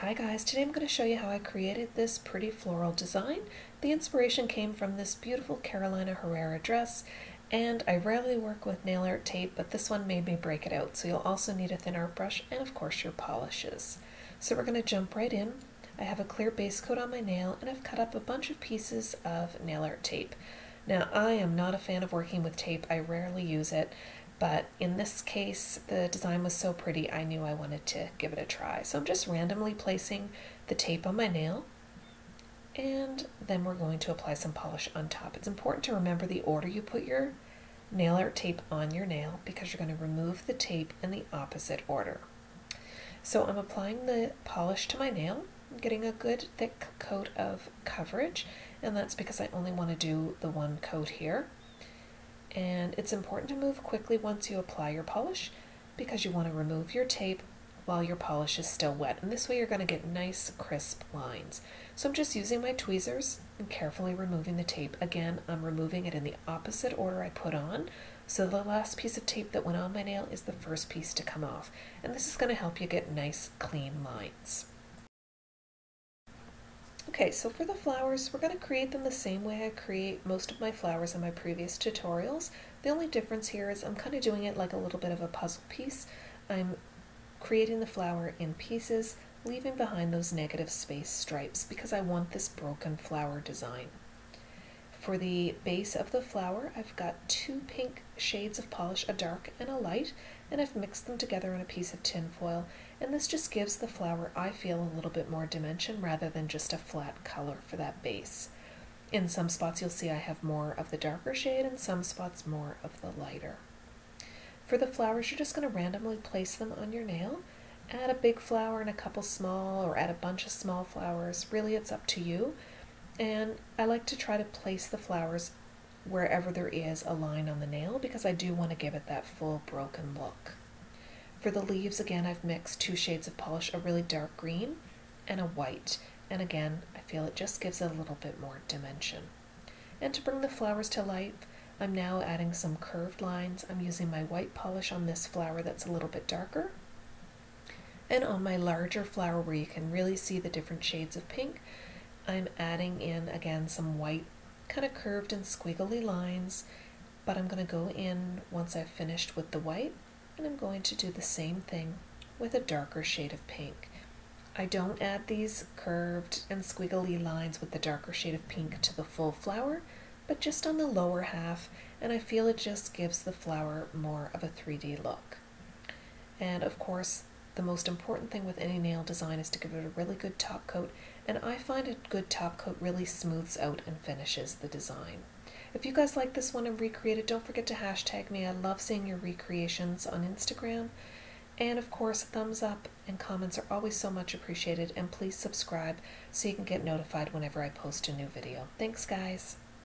Hi guys, today I'm going to show you how I created this pretty floral design. The inspiration came from this beautiful Carolina Herrera dress and I rarely work with nail art tape but this one made me break it out so you'll also need a thin art brush and of course your polishes. So we're going to jump right in. I have a clear base coat on my nail and I've cut up a bunch of pieces of nail art tape. Now I am not a fan of working with tape, I rarely use it but in this case, the design was so pretty, I knew I wanted to give it a try. So I'm just randomly placing the tape on my nail, and then we're going to apply some polish on top. It's important to remember the order you put your nail art tape on your nail because you're going to remove the tape in the opposite order. So I'm applying the polish to my nail, I'm getting a good thick coat of coverage, and that's because I only want to do the one coat here and it's important to move quickly once you apply your polish because you want to remove your tape while your polish is still wet and this way you're going to get nice crisp lines. So I'm just using my tweezers and carefully removing the tape. Again, I'm removing it in the opposite order I put on so the last piece of tape that went on my nail is the first piece to come off and this is going to help you get nice clean lines. Okay, so for the flowers, we're going to create them the same way I create most of my flowers in my previous tutorials. The only difference here is I'm kind of doing it like a little bit of a puzzle piece. I'm creating the flower in pieces, leaving behind those negative space stripes because I want this broken flower design. For the base of the flower, I've got two pink shades of polish, a dark and a light, and I've mixed them together on a piece of tin foil. And this just gives the flower, I feel, a little bit more dimension rather than just a flat color for that base. In some spots you'll see I have more of the darker shade and some spots more of the lighter. For the flowers, you're just going to randomly place them on your nail. Add a big flower and a couple small or add a bunch of small flowers. Really, it's up to you. And I like to try to place the flowers wherever there is a line on the nail because I do want to give it that full broken look. For the leaves, again, I've mixed two shades of polish, a really dark green and a white. And again, I feel it just gives it a little bit more dimension. And to bring the flowers to life, I'm now adding some curved lines. I'm using my white polish on this flower that's a little bit darker. And on my larger flower where you can really see the different shades of pink, I'm adding in again some white kind of curved and squiggly lines but I'm going to go in once I've finished with the white and I'm going to do the same thing with a darker shade of pink. I don't add these curved and squiggly lines with the darker shade of pink to the full flower but just on the lower half and I feel it just gives the flower more of a 3D look. And of course the most important thing with any nail design is to give it a really good top coat, and I find a good top coat really smooths out and finishes the design. If you guys like this one and recreate it, don't forget to hashtag me. I love seeing your recreations on Instagram. And of course, thumbs up and comments are always so much appreciated. And please subscribe so you can get notified whenever I post a new video. Thanks, guys.